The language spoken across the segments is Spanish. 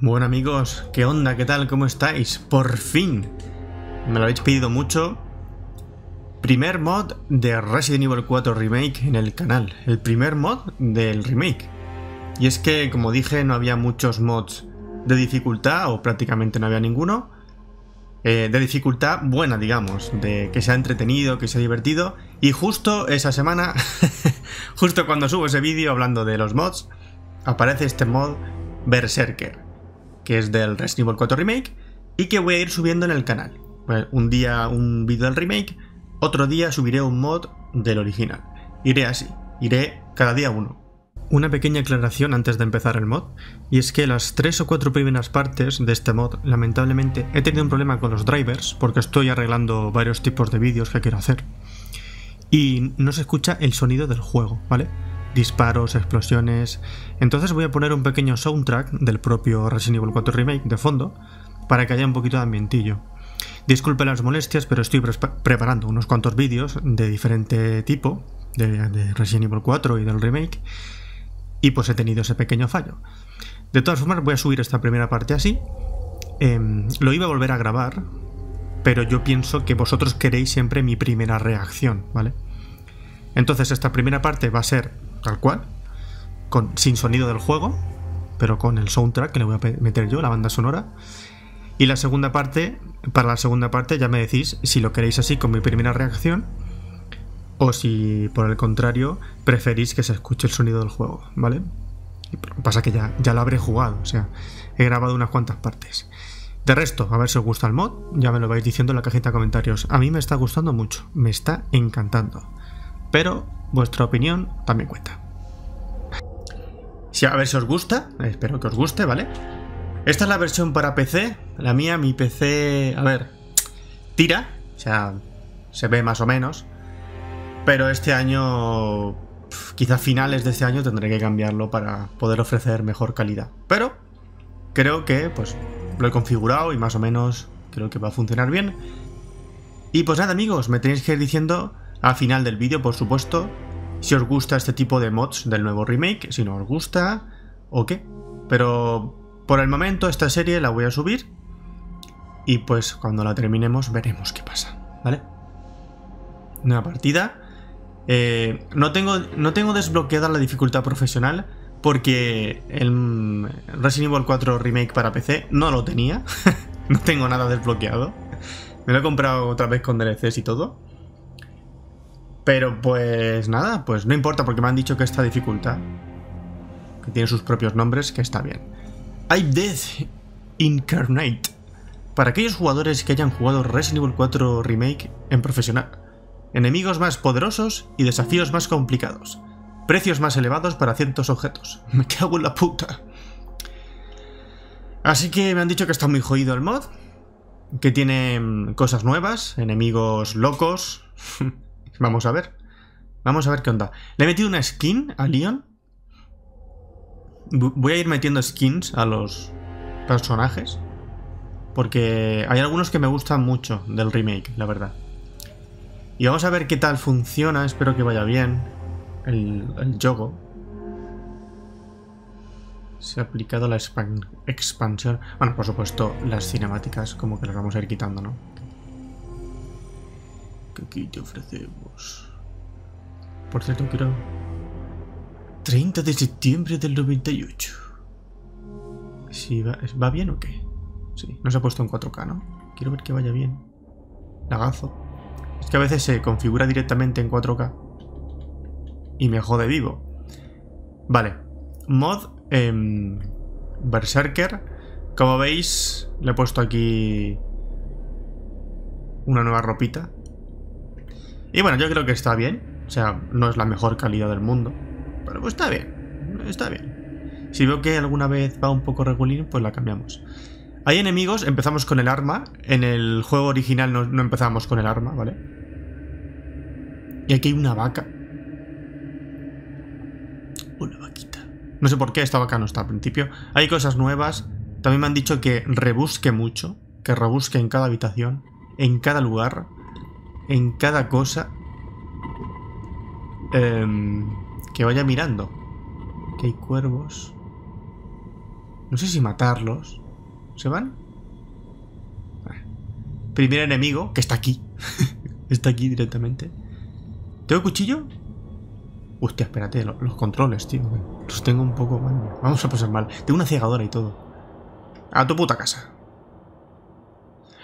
Bueno amigos, ¿qué onda? ¿Qué tal? ¿Cómo estáis? Por fin, me lo habéis pedido mucho. Primer mod de Resident Evil 4 Remake en el canal. El primer mod del remake. Y es que, como dije, no había muchos mods de dificultad, o prácticamente no había ninguno. Eh, de dificultad buena, digamos, de que sea entretenido, que sea divertido. Y justo esa semana, justo cuando subo ese vídeo hablando de los mods, aparece este mod Berserker que es del Resident Evil 4 Remake, y que voy a ir subiendo en el canal. Un día un vídeo del remake, otro día subiré un mod del original. Iré así, iré cada día uno. Una pequeña aclaración antes de empezar el mod, y es que las tres o cuatro primeras partes de este mod, lamentablemente, he tenido un problema con los drivers, porque estoy arreglando varios tipos de vídeos que quiero hacer. Y no se escucha el sonido del juego, ¿vale? Disparos, explosiones. Entonces voy a poner un pequeño soundtrack del propio Resident Evil 4 Remake de fondo para que haya un poquito de ambientillo. Disculpe las molestias, pero estoy preparando unos cuantos vídeos de diferente tipo, de, Resident Evil 4 y del remake, y pues he tenido ese pequeño fallo. De todas formas, voy a subir esta primera parte así. Em, lo iba a volver a grabar, pero yo pienso que vosotros queréis siempre mi primera reacción, ¿vale? Entonces esta primera parte va a ser tal cual, sin sonido del juego, pero con el soundtrack que le voy a meter yo, la banda sonora. Y la segunda parte, para la segunda parte ya me decís si lo queréis así con mi primera reacción o si por el contrario preferís que se escuche el sonido del juego, ¿vale? Pasa que ya, ya lo habré jugado, o sea, he grabado unas cuantas partes. De resto, a ver si os gusta el mod, ya me lo vais diciendo en la cajita de comentarios. A mí me está gustando mucho, me está encantando. Pero vuestra opinión también cuenta. Si a ver si os gusta, espero que os guste, ¿vale? Esta es la versión para PC, la mía, mi PC, a ver, tira, o sea, se ve más o menos, pero este año, quizá finales de este año tendré que cambiarlo para poder ofrecer mejor calidad. Pero creo que, pues, lo he configurado y más o menos creo que va a funcionar bien. Y pues nada amigos, me tenéis que ir diciendo al final del vídeo, por supuesto, si os gusta este tipo de mods del nuevo remake, si no os gusta o qué. Pero por el momento esta serie la voy a subir y pues cuando la terminemos veremos qué pasa, ¿vale? Nueva partida. Eh, no, tengo, no tengo desbloqueada la dificultad profesional porque el Resident Evil 4 Remake para PC no lo tenía. no tengo nada desbloqueado. Me lo he comprado otra vez con DLCs y todo. Pero pues nada, pues no importa porque me han dicho que esta dificultad, que tiene sus propios nombres, que está bien. I Death Incarnate. Para aquellos jugadores que hayan jugado Resident Evil 4 Remake en profesional. Enemigos más poderosos y desafíos más complicados. Precios más elevados para ciertos objetos. Me cago en la puta. Así que me han dicho que está muy jodido el mod. Que tiene mm, cosas nuevas, enemigos locos. Vamos a ver. Vamos a ver qué onda. Le he metido una skin a Leon. Voy a ir metiendo skins a los personajes. Porque hay algunos que me gustan mucho del remake, la verdad. Y vamos a ver qué tal funciona. Espero que vaya bien el, el. Se ha aplicado la expansión. Bueno, por supuesto, las cinemáticas como que las vamos a ir quitando, ¿no? Aquí te ofrecemos. Por cierto, quiero... 30 de septiembre del 98. Si va, ¿Va bien o qué? Sí, no se ha puesto en 4K, ¿no? Quiero ver que vaya bien. Lagazo. Es que a veces se configura directamente en 4K. Y me jode vivo. Vale. Mod eh, Berserker. Como veis, le he puesto aquí una nueva ropita. Y bueno, yo creo que está bien. O sea, no es la mejor calidad del mundo. Pero pues está bien. Está bien. Si veo que alguna vez va un poco regulín, pues la cambiamos. Hay enemigos, empezamos con el arma. En el juego original no, empezamos con el arma, ¿vale? Y aquí hay una vaca. Una vaquita. No sé por qué esta vaca no está al principio. Hay cosas nuevas. También me han dicho que rebusque mucho. Que rebusque en cada habitación. En cada lugar en cada cosa em, que vaya mirando. Que hay cuervos. No sé si matarlos. ¿Se van? Ah. Primer enemigo, que está aquí. está aquí directamente. ¿Tengo cuchillo? Hostia, espérate, los, controles, tío. Los tengo un poco mal. Vamos a pasar mal. Tengo una cegadora y todo. A tu puta casa.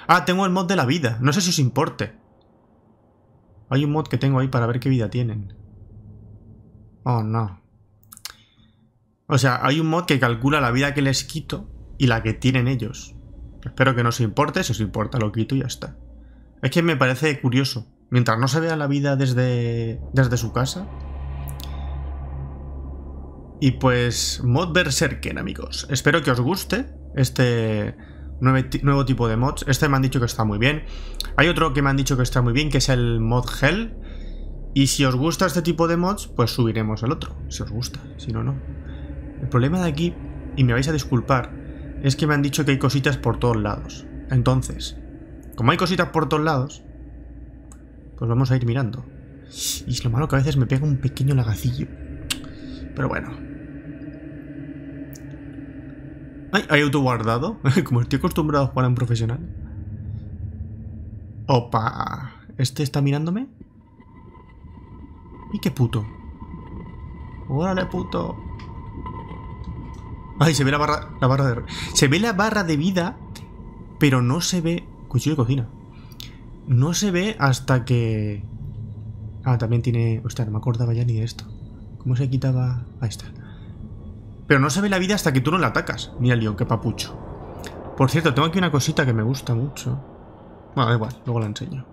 Ah, tengo el mod de la vida. No sé si os importe. Hay un mod que tengo ahí para ver qué vida tienen. Oh, no. O sea, hay un mod que calcula la vida que les quito y la que tienen ellos. Espero que no os importe. Si os importa, lo quito y ya está. Es que me parece curioso. Mientras no se vea la vida desde, desde su casa. Y pues, mod Berserken, amigos. Espero que os guste este nuevo tipo de mods. Este me han dicho que está muy bien. Hay otro que me han dicho que está muy bien, que es el mod Hell. Y si os gusta este tipo de mods, pues subiremos el otro. Si os gusta, si no, no. El problema de aquí, y me vais a disculpar, es que me han dicho que hay cositas por todos lados. Entonces, como hay cositas por todos lados, pues vamos a ir mirando. Y es lo malo que a veces me pega un pequeño lagacillo. Pero bueno. Ay, hay autoguardado. Como estoy acostumbrado a jugar en profesional. Opa. ¿Este está mirándome? ¿Y qué puto? ¡Órale, puto! Ay, se ve la barra, la barra de... Se ve la barra de vida, pero no se ve... Cuchillo de cocina. No se ve hasta que... Ah, también tiene... Hostia, no me acordaba ya ni de esto. ¿Cómo se quitaba...? Ahí está. Pero no se ve la vida hasta que tú no la atacas. Mira lío, qué papucho. Por cierto, tengo aquí una cosita que me gusta mucho. Bueno, da igual, luego la enseño.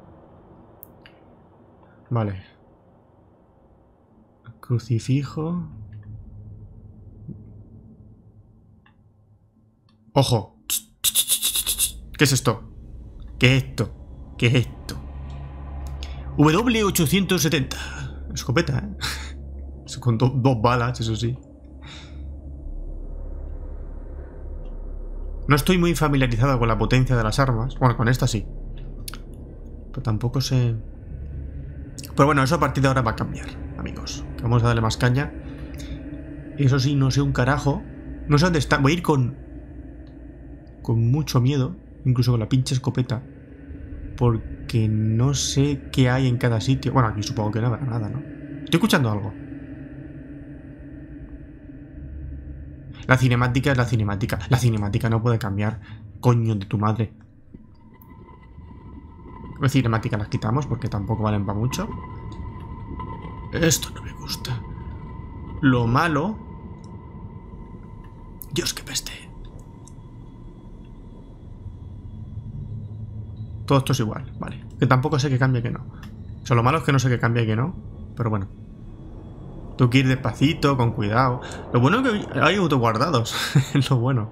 Vale. Crucifijo. ¡Ojo! ¿Qué es esto? ¿Qué es esto? ¿Qué es esto? W870. Escopeta, ¿eh? Con dos balas, eso sí. No estoy muy familiarizado con la potencia de las armas. Bueno, con esta sí. Pero tampoco sé... Pero bueno, eso a partir de ahora va a cambiar, amigos. Vamos a darle más caña. Eso sí, no sé un carajo. No sé dónde está. Voy a ir con con mucho miedo, incluso con la pinche escopeta, porque no sé qué hay en cada sitio. Bueno, aquí supongo que no habrá nada, ¿no? Estoy escuchando algo. La cinemática es la cinemática. La cinemática no puede cambiar. Coño de tu madre. La cinemática las quitamos porque tampoco valen para mucho. Esto no me gusta. Lo malo... Dios, que peste. Todo esto es igual, vale. Que tampoco sé que cambia que no. O sea, lo malo es que no sé que cambia y que no. Pero bueno. Tengo que ir despacito, con cuidado. Lo bueno es que hay autoguardados. es lo bueno.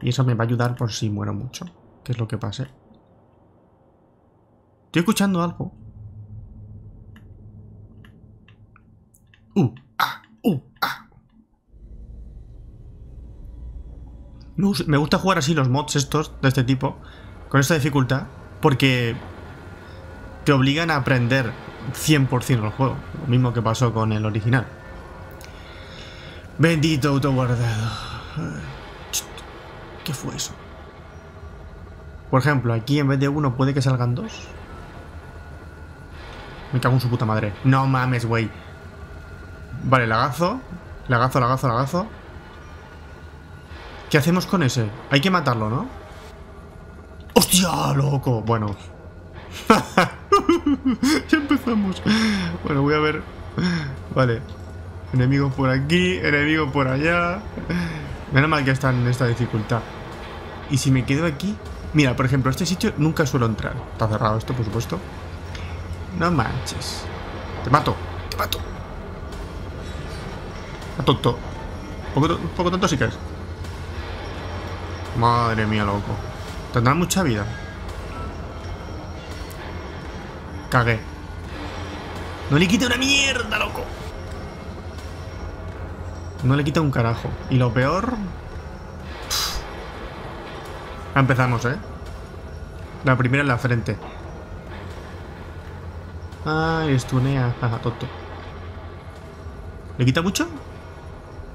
Y eso me va a ayudar por si muero mucho. Que es lo que pase. Estoy escuchando algo. Uh, ah, uh, ah. Me gusta jugar así los mods estos, de este tipo con esta dificultad porque te obligan a aprender 100% el juego. Lo mismo que pasó con el original. Bendito autoguardado. ¿Qué fue eso? Por ejemplo, aquí en vez de uno puede que salgan dos. Me cago en su puta madre. No mames, güey. Vale, lagazo. Lagazo, lagazo, lagazo. ¿Qué hacemos con ese? Hay que matarlo, ¿no? ¡Hostia, loco! Bueno. ya empezamos. Bueno, voy a ver. Vale. Enemigo por aquí, enemigo por allá. Menos mal que están en esta dificultad. Y si me quedo aquí... Mira, por ejemplo, este sitio nunca suelo entrar. Está cerrado esto, por supuesto. No manches. Te mato, te mato. A tonto. Poco, poco tonto sí que es. Madre mía, loco. Tendrá mucha vida. Cagué. No le quita una mierda, loco. No le quita un carajo. Y lo peor... Empezamos, ¿eh? La primera en la frente. Ay, estunea. Ajá, tonto. ¿Le quita mucho?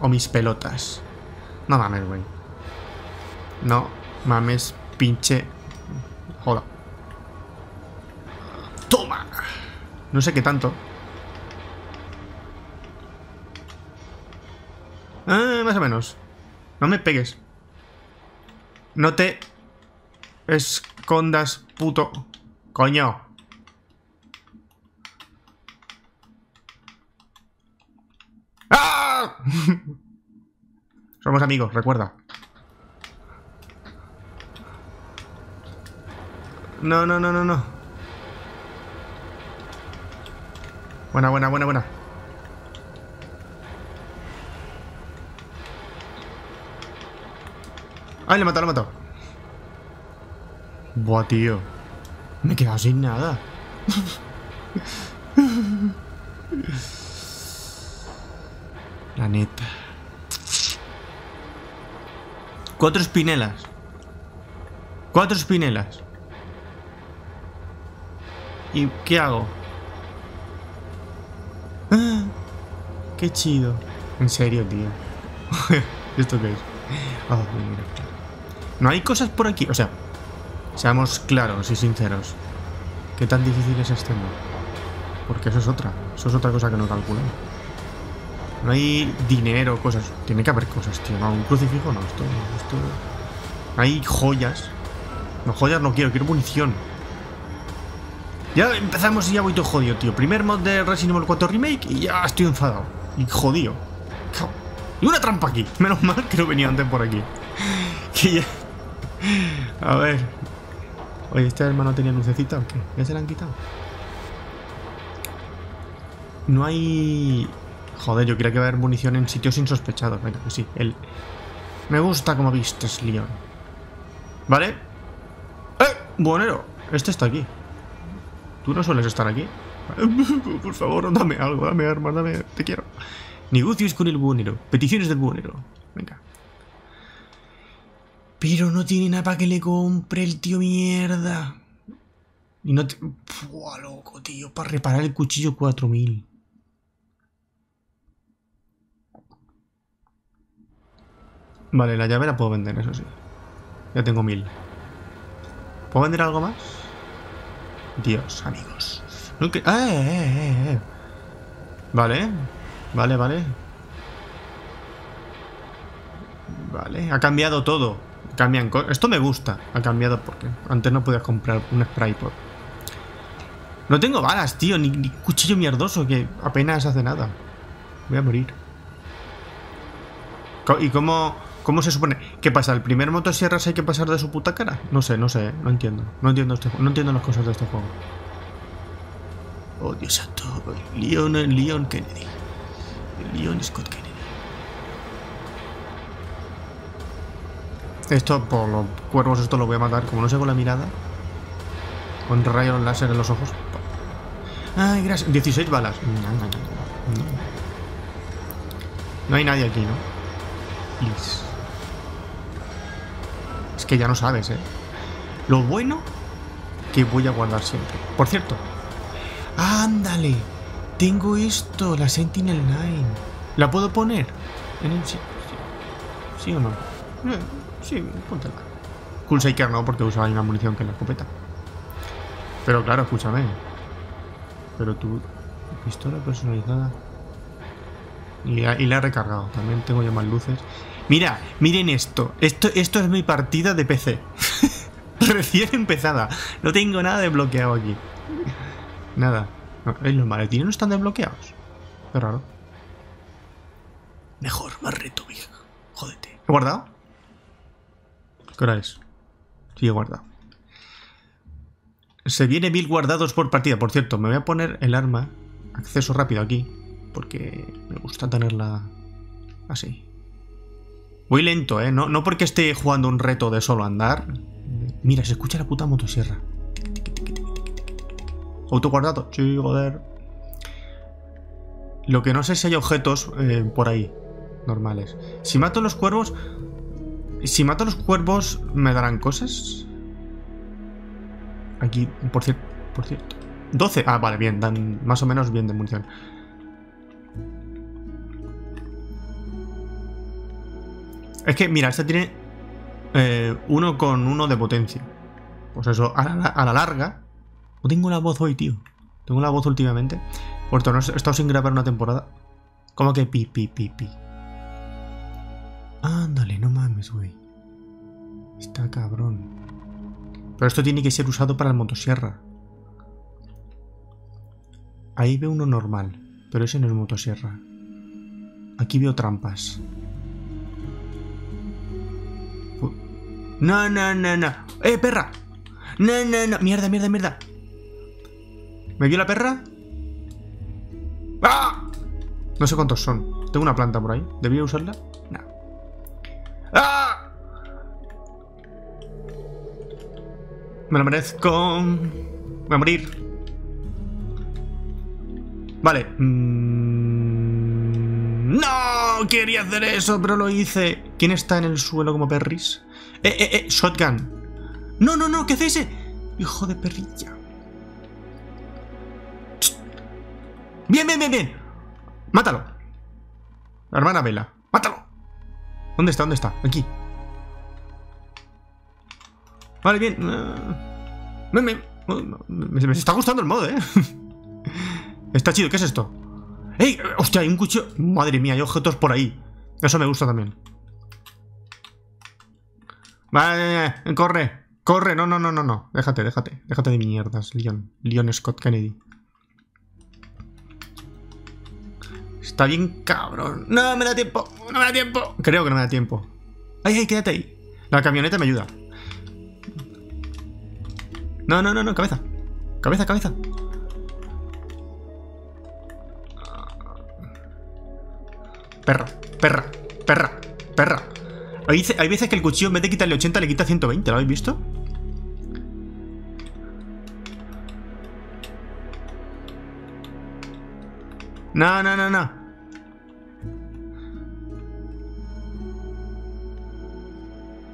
¿O mis pelotas? No mames, güey. No mames, pinche... Joda. ¡Toma! No sé qué tanto. Ah, más o menos. No me pegues. No te escondas, puto. Coño. ¡Ah! Somos amigos, recuerda. No, no, no, no, no. Buena, buena, buena, buena. ¡Ay, le he matado, le he matado! Buah, tío. Me he quedado sin nada. La neta. Cuatro espinelas. Cuatro espinelas. ¿Y qué hago? ¡Ah! ¡Qué chido! En serio, tío. ¿Esto qué es? Mira. No hay cosas por aquí. O sea, seamos claros y sinceros. ¿Qué tan difícil es este modo? Porque eso es otra. Eso es otra cosa que no calculan. No hay dinero, cosas. Tiene que haber cosas, tío. No, un crucifijo no. Esto, esto... Hay joyas. No, joyas no quiero. Quiero munición. Ya empezamos y ya voy todo jodido, tío. Primer mod de Resident Evil 4 Remake y ya estoy enfadado. Y jodido. Y una trampa aquí. Menos mal que no venía antes por aquí. Que ya... A ver. Oye, ¿este hermano tenía lucecita o qué? ¿Ya se la han quitado? No hay... Joder, yo quería que haber munición en sitios insospechados. Venga, que sí. El... Me gusta como vistes, Leon. ¿Vale? ¡Eh! Buenero. Este está aquí. ¿Tú no sueles estar aquí? Por favor, dame algo, dame armas, dame... Te quiero. Negocios con el buonero. Peticiones del buonero. Venga. Pero no tiene nada para que le compre el tío mierda. Y no te... Pua, loco, tío. Para reparar el cuchillo 4000. Vale, la llave la puedo vender, eso sí. Ya tengo mil. ¿Puedo vender algo más? Dios, amigos. No que... ¡Ah, eh, eh, eh! Vale. Vale, vale. Vale, ha cambiado todo. Cambian Esto me gusta. Ha cambiado porque antes no podías comprar un spray por... No tengo balas, tío. Ni, ni cuchillo mierdoso que apenas hace nada. Voy a morir. ¿Y cómo, cómo se supone? ¿Qué pasa? ¿El primer motosierras hay que pasar de su puta cara? No sé, no sé. No entiendo. No entiendo, este, no entiendo las cosas de este juego. Oh, Dios santo. Leon, Leon Kennedy. Leon Scott Kennedy. Esto, por los cuervos, esto lo voy a matar. Como no sé con la mirada. Con rayos láser en los ojos. Ay, gracias. 16 balas. No hay nadie aquí, ¿no? Please. Que ya no sabes, ¿eh? Lo bueno que voy a guardar siempre. Por cierto. ¡Ándale! Tengo esto, la Sentinel 9. ¿La puedo poner? En el... ¿Sí, sí. ¿Sí o no? Eh, sí, póntela. Cool Shaker no, porque usa la misma munición que la escopeta. Pero claro, escúchame. Pero tú... Pistola personalizada. Y, la he recargado. También tengo ya más luces. Mira, miren esto. Esto, esto es mi partida de PC. Recién empezada. No tengo nada desbloqueado aquí. Nada. los maletines no están desbloqueados. Qué raro. Mejor, más reto, vieja. Jódete. ¿He guardado? ¿Qué hora es? Sí, he guardado. Se viene mil guardados por partida. Por cierto, me voy a poner el arma. Acceso rápido aquí. Porque me gusta tenerla así. Voy lento, ¿eh? No, no porque esté jugando un reto de solo andar. Mira, se escucha la puta motosierra. Autoguardado. Sí, joder. Lo que no sé si hay objetos eh, por ahí. Normales. Si mato los cuervos... Si mato los cuervos, ¿me darán cosas? Aquí, por cierto... Por cierto. 12. Ah, vale, bien. Dan más o menos bien de munición. Es que, mira, este tiene eh, uno con uno de potencia. Pues eso, a la, larga... No tengo la voz hoy, tío. Tengo la voz últimamente. Por no he estado sin grabar una temporada. ¿Cómo que pi, pi, pi, pi? Ándale, no mames, güey. Está cabrón. Pero esto tiene que ser usado para el motosierra. Ahí veo uno normal, pero ese no es motosierra. Aquí veo trampas. No, no, no, no. ¡Eh, perra! No, no, no. Mierda, mierda, mierda. ¿Me vio la perra? ¡Ah! No sé cuántos son. Tengo una planta por ahí. ¿Debía usarla? No. ¡Ah! Me lo merezco. Voy a morir. Vale. Mm, no quería hacer eso, pero lo hice. ¿Quién está en el suelo como perris? Eh, eh, eh, shotgun. No, no, no, ¿qué hace ese? Hijo de perrilla. Bien, bien, bien, bien. Mátalo. La hermana Vela. Mátalo. ¿Dónde está? ¿Dónde está? Aquí. Vale, bien. Me, me, me, está gustando el modo, ¿eh? Está chido, ¿qué es esto? ¡Ey! ¡Hostia! Hay un cuchillo. Madre mía, hay objetos por ahí. Eso me gusta también. Vale, corre. Corre, no, no, no, no, no. Déjate, déjate. Déjate de mierdas, Leon. Leon Scott Kennedy. Está bien cabrón. No, me da tiempo. No me da tiempo. Creo que no me da tiempo. Ay, ay, quédate ahí. La camioneta me ayuda. No, no, no, no, cabeza. Cabeza, cabeza. Perra, perra, perra, perra. Hay, veces que el cuchillo en vez de quitarle 80 le quita 120, ¿lo habéis visto? No, no, no, no.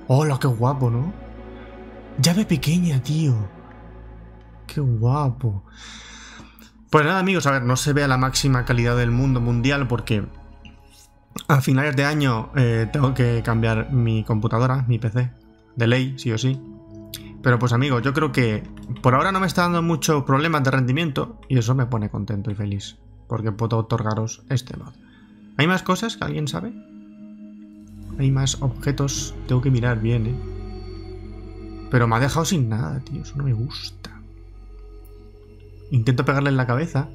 Hola, qué guapo, ¿no? Llave pequeña, tío. Qué guapo. Pues nada, amigos, a ver, no se ve a la máxima calidad del mundo mundial porque a finales de año eh, tengo que cambiar mi computadora, mi PC, de ley, sí o sí. Pero pues amigos, yo creo que por ahora no me está dando muchos problemas de rendimiento y eso me pone contento y feliz. Porque puedo otorgaros este mod. ¿Hay más cosas que alguien sabe? Hay más objetos. Tengo que mirar bien, ¿eh? Pero me ha dejado sin nada, tío. Eso no me gusta. Intento pegarle en la cabeza.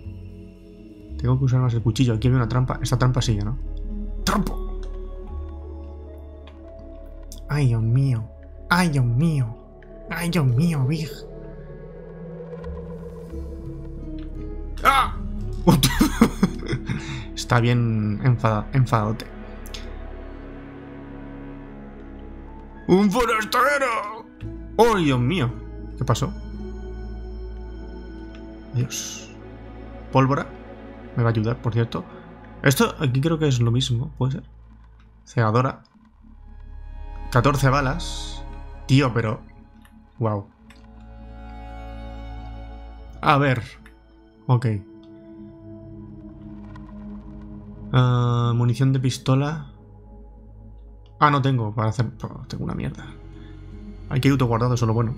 Tengo que usar más el cuchillo. Aquí hay una trampa. Esta trampa sigue, ¿no? ¡Trampo! ¡Ay, Dios mío! ¡Ay, Dios mío! ¡Ay, Dios mío, Big! ¡Ah! Está bien enfada enfadote. ¡Un forastero! ¡Oh, Dios mío! ¿Qué pasó? Dios. Pólvora. Me va a ayudar, por cierto. Esto aquí creo que es lo mismo, puede ser. Cegadora. 14 balas. Tío, pero... Wow. A ver. Ok. Ah, munición de pistola. Ah, no tengo para hacer... Tengo una mierda. Hay que auto guardado, eso es lo bueno.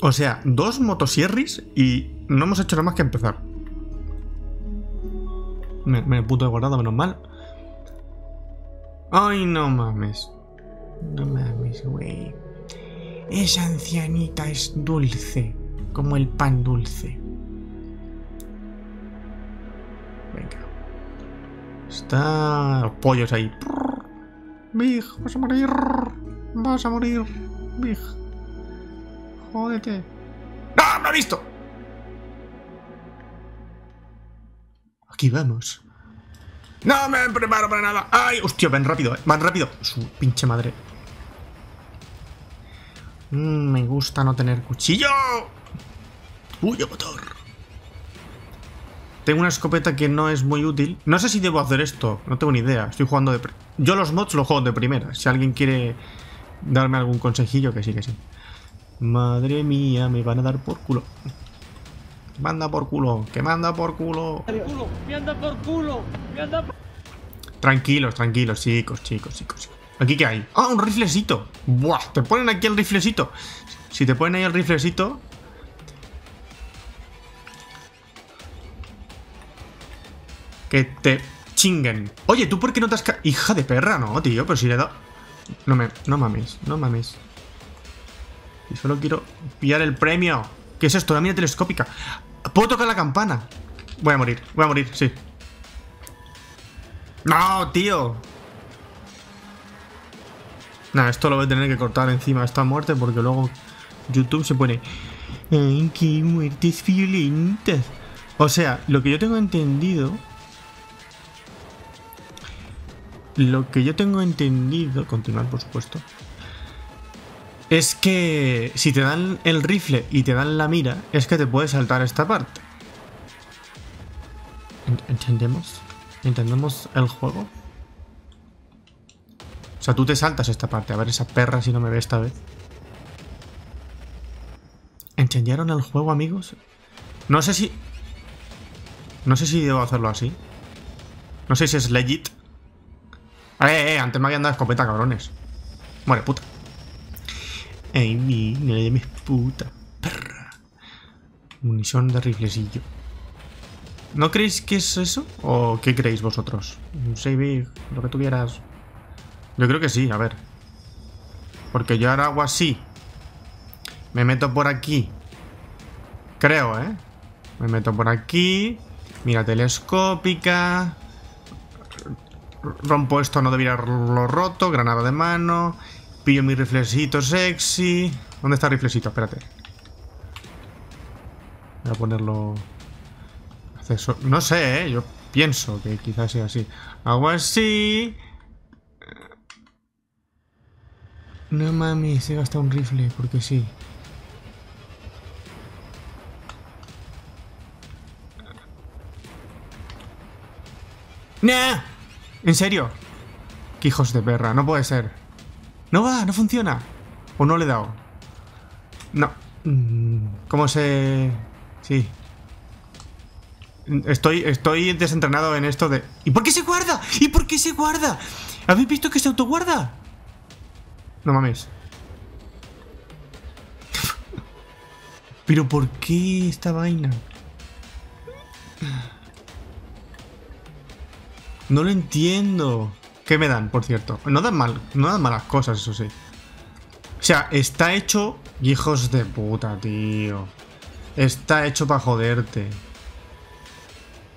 O sea, dos motosierris y no hemos hecho nada más que empezar. Me, me puto he guardado, menos mal. Ay, no mames. No mames, güey. Esa ancianita es dulce, como el pan dulce. Venga. Está... Los pollos ahí. Big, vas a morir. Vas a morir. Big. Jódete. ¡No! ¡Me ha visto! Aquí vamos. No me preparo para nada. ¡Ay! Hostia, ven rápido, eh. Van rápido. Su pinche madre. Mm, me gusta no tener cuchillo. Uy, motor. Tengo una escopeta que no es muy útil. No sé si debo hacer esto. No tengo ni idea. Estoy jugando de... Yo los mods los juego de primera. Si alguien quiere darme algún consejillo, que sí, que sí. Madre mía, me van a dar por culo. Manda por culo. Que manda por culo. Me anda por culo. Me anda por... Tranquilos, tranquilos, chicos, chicos, chicos. ¿Aquí qué hay? ¡Ah, un riflecito! ¡Buah! Te ponen aquí el riflecito. Si te ponen ahí el riflecito... Que te chinguen. Oye, ¿tú por qué no te has... Hija de perra, no, tío. Pero si le da... No me... No mames, no mames. Y solo quiero pillar el premio. ¿Qué es esto? La mira telescópica. ¿Puedo tocar la campana? Voy a morir, voy a morir, sí. ¡No, tío! Nah, esto lo voy a tener que cortar encima esta muerte porque luego YouTube se pone... ¡Ay, qué muertes violentas! O sea, lo que yo tengo entendido... Lo que yo tengo entendido... Continuar, por supuesto. Es que si te dan el rifle y te dan la mira, es que te puedes saltar esta parte. Ent- ¿Entendemos? ¿Entendemos el juego? O sea, tú te saltas esta parte. A ver esa perra si no me ve esta vez. ¿Entendieron el juego, amigos? No sé si... No sé si debo hacerlo así. No sé si es legit. Eh, eh, antes me habían dado escopeta, cabrones. Muere, puta. Ay, mi, no le puta. Perra. Munición de riflecillo. ¿No creéis que es eso? ¿O qué creéis vosotros? Un save, lo que tuvieras. Yo creo que sí, a ver. Porque yo ahora hago así. Me meto por aquí. Creo, ¿eh? Me meto por aquí. Mira telescópica. Rompo esto, no debería haberlo roto. Granada de mano. Pillo mi riflecito sexy. ¿Dónde está el riflecito? Espérate. Voy a ponerlo... Acceso- No sé, ¿eh? Yo pienso que quizás sea así. Hago así... No mames, he gastado un rifle, porque sí. ¡Nah! ¿En serio? ¡Qué hijos de perra! No puede ser. No va, no funciona. ¿O no le he dado? No. ¿Cómo se...? Sí. Estoy, estoy desentrenado en esto de... ¿Y por qué se guarda? ¿Y por qué se guarda? ¿Habéis visto que se autoguarda? No mames. ¿Pero por qué esta vaina? No lo entiendo. ¿Qué me dan, por cierto? No dan mal, no dan malas cosas, eso sí. O sea, está hecho... Hijos de puta, tío. Está hecho para joderte.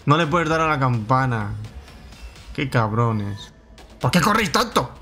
No le puedes dar a la campana. Qué cabrones. ¿Por qué corréis tanto?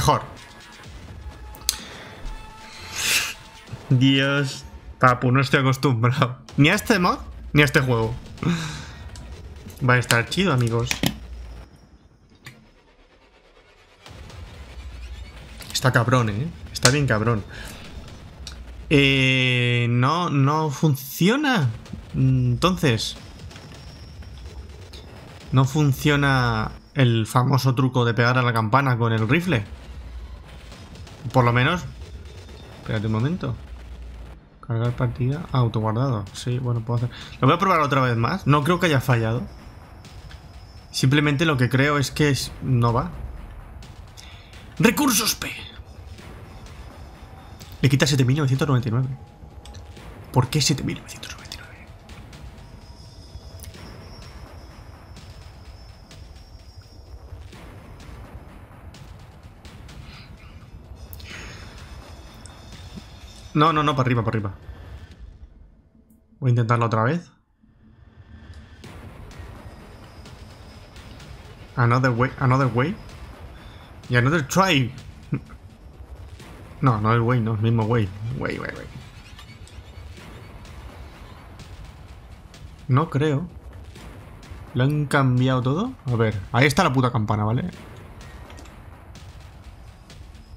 Mejor. Dios. Papu, no estoy acostumbrado. Ni a este mod, ni a este juego. Va a estar chido, amigos. Está cabrón, ¿eh? Está bien cabrón. Eh, no, no funciona. Entonces... No funciona el famoso truco de pegar a la campana con el rifle. Por lo menos... Espérate un momento. Cargar partida. Autoguardado. Sí, bueno, puedo hacer... Lo voy a probar otra vez más. No creo que haya fallado. Simplemente lo que creo es que no va. Recursos P. Le quita 7.999. ¿Por qué 7.999? No, no, no, para arriba, para arriba. Voy a intentarlo otra vez. Another way, another way. Y another try. No, no el way, no, el mismo way. Way, way, way. No creo. ¿Lo han cambiado todo? A ver, ahí está la puta campana, ¿vale?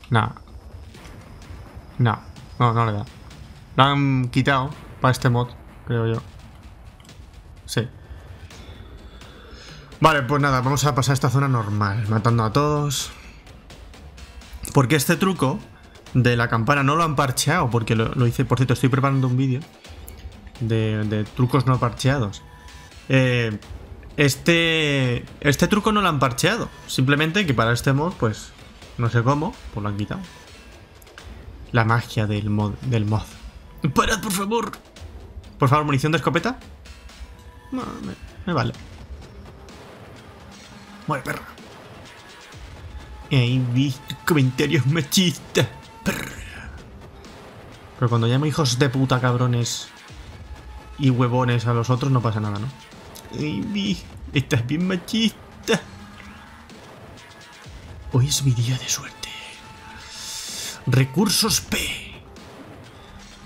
Nah. Nah, no, no le da. Lo han quitado para este mod, creo yo. Sí. Vale, pues nada, vamos a pasar esta zona normal, matando a todos. Porque este truco de la campana no lo han parcheado, porque lo, hice, por cierto, estoy preparando un vídeo de, de, trucos no parcheados. Eh, este, este truco no lo han parcheado, simplemente que para este mod, pues, no sé cómo, pues lo han quitado. La magia del mod. Del mod. ¡Parad, por favor! Por favor, munición de escopeta. No, me, vale. Muere, perra. He visto comentarios machistas. Pero cuando llamo hijos de puta cabrones y huevones a los otros no pasa nada, ¿no? Ey, estás bien machista. Hoy es mi día de suerte. Recursos P.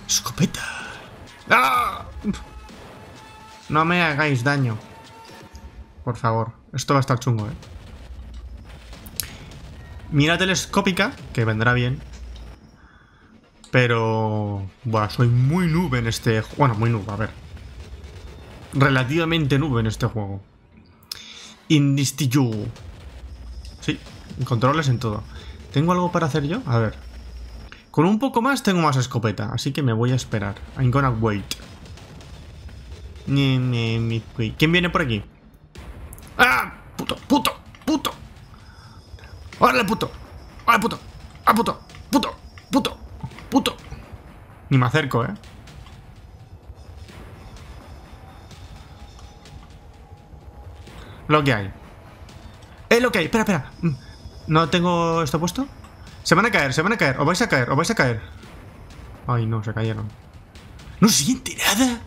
Escopeta. ¡Ah! No me hagáis daño. Por favor. Esto va a estar chungo, eh. Mira telescópica, que vendrá bien. Pero... Buah, soy muy nube en este... Bueno, muy nube, a ver. Relativamente nube en este juego. Indistillo. Sí, controles en todo. ¿Tengo algo para hacer yo? A ver. Con un poco más tengo más escopeta, así que me voy a esperar. I'm gonna wait. ¿Quién viene por aquí? ¡Ah! ¡Puto! ¡Puto! ¡Puto! ¡Órale, puto! ¡Órale, puto! ¡Ah, puto! ¡Puto! ¡Puto! ¡Puto! Ni me acerco, ¿eh? Lo que hay. ¡Eh, lo que hay! Espera, espera. Mm, ¿No tengo esto puesto? Se van a caer, se van a caer. Os vais a caer, os vais a caer. Ay, no, se cayeron. ¿No siente nada?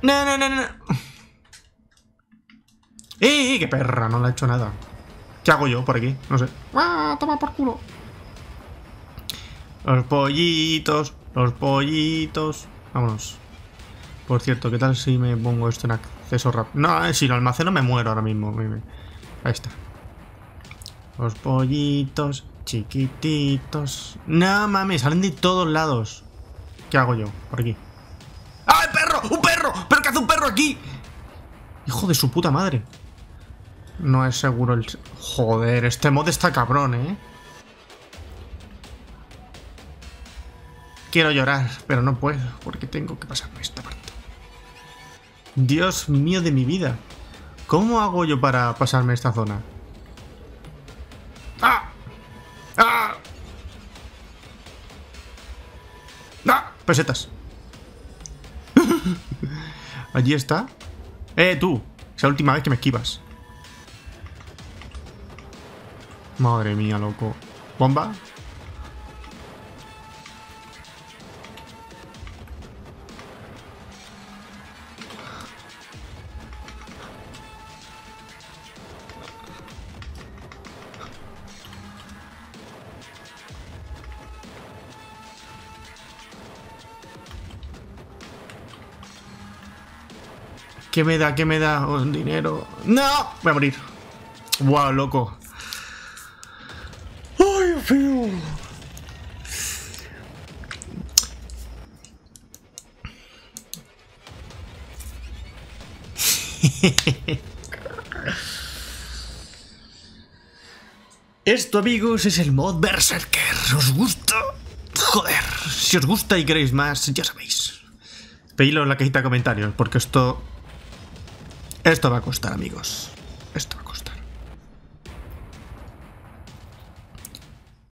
No, no, no, no. ¡Eh, eh! ¡Qué perra! No le ha hecho nada. ¿Qué hago yo por aquí? No sé. ¡Ah! Toma por culo. Los pollitos, los pollitos. Vámonos. Por cierto, ¿qué tal si me pongo esto en acceso rápido? No, eh, si lo almaceno me muero ahora mismo. Ahí está. Los pollitos chiquititos. No mames, salen de todos lados. ¿Qué hago yo? Por aquí. ¡Ah, perro! ¡Un perro! ¿Pero qué hace un perro aquí? Hijo de su puta madre. No es seguro el... Joder, este mod está cabrón, ¿eh? Quiero llorar, pero no puedo, porque tengo que pasarme esta parte. Dios mío de mi vida. ¿Cómo hago yo para pasarme esta zona? Pesetas. Allí está. ¡Eh, tú! Esa última vez que me esquivas. Madre mía, loco. ¿Bomba? ¿Qué me da? ¿Qué me da? Un dinero. ¡No! Voy a morir. ¡Wow, loco! ¡Ay, feo! Esto, amigos, es el mod Berserker. ¿Os gusta? Joder, si os gusta y queréis más, ya sabéis. Pedidlo en la cajita de comentarios, porque esto esto va a costar, amigos.